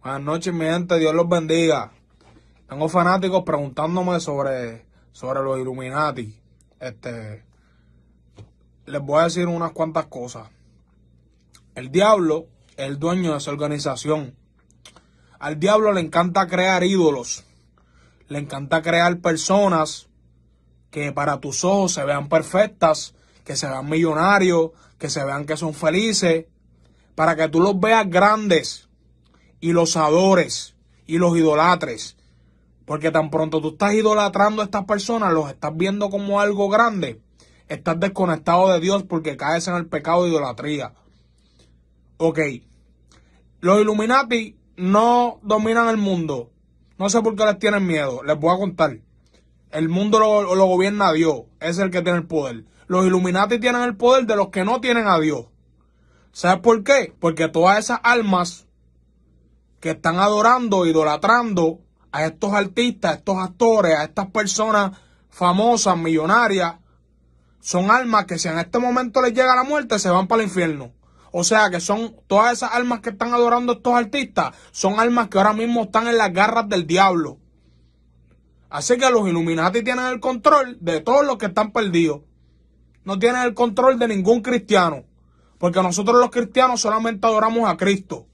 Buenas noches, mi gente. Dios los bendiga. Tengo fanáticos preguntándome sobre, sobre los Illuminati. Este, les voy a decir unas cuantas cosas. El diablo es el dueño de esa organización. Al diablo le encanta crear ídolos. Le encanta crear personas que para tus ojos se vean perfectas, que se vean millonarios, que se vean que son felices, para que tú los veas grandes y los adores y los idolatres. Porque tan pronto tú estás idolatrando a estas personas, los estás viendo como algo grande, estás desconectado de Dios porque caes en el pecado de idolatría. Ok, los Illuminati no dominan el mundo. No sé por qué les tienen miedo. Les voy a contar. El mundo lo, lo gobierna Dios. Es el que tiene el poder. Los Illuminati tienen el poder de los que no tienen a Dios. ¿Sabes por qué? Porque todas esas almas que están adorando, idolatrando a estos artistas, a estos actores, a estas personas famosas, millonarias, son almas que si en este momento les llega la muerte se van para el infierno. O sea que son todas esas almas que están adorando estos artistas, son almas que ahora mismo están en las garras del diablo. Así que los Illuminati tienen el control de todos los que están perdidos. No tienen el control de ningún cristiano. Porque nosotros los cristianos solamente adoramos a Cristo.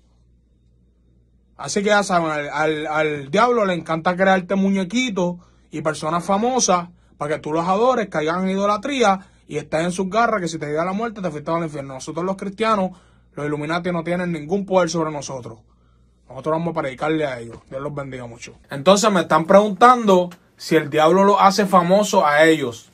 Así que ya saben, al, al, diablo le encanta crearte muñequitos y personas famosas para que tú los adores, caigan en idolatría y estés en sus garras que si te llega la muerte te fuiste al infierno. Nosotros los cristianos, los Illuminati no tienen ningún poder sobre nosotros. Nosotros vamos a predicarle a ellos. Dios los bendiga mucho. Entonces me están preguntando si el diablo lo hace famoso a ellos.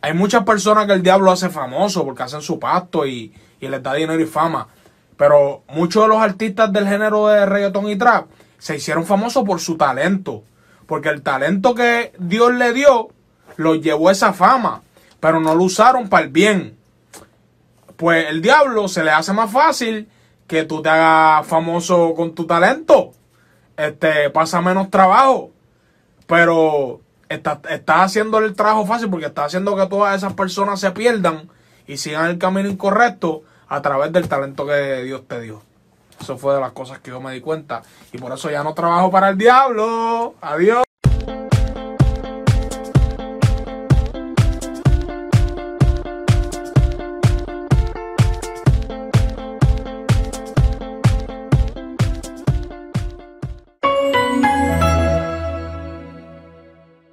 Hay muchas personas que el diablo hace famoso porque hacen su pacto y, y les da dinero y fama. Pero muchos de los artistas del género de reggaeton y trap se hicieron famosos por su talento. Porque el talento que Dios le dio los llevó a esa fama. Pero no lo usaron para el bien. Pues el diablo se le hace más fácil que tú te hagas famoso con tu talento. Este, pasa menos trabajo. Pero estás está haciendo el trabajo fácil porque está haciendo que todas esas personas se pierdan y sigan el camino incorrecto a través del talento que Dios te dio. Eso fue de las cosas que yo me di cuenta. Y por eso ya no trabajo para el diablo. Adiós.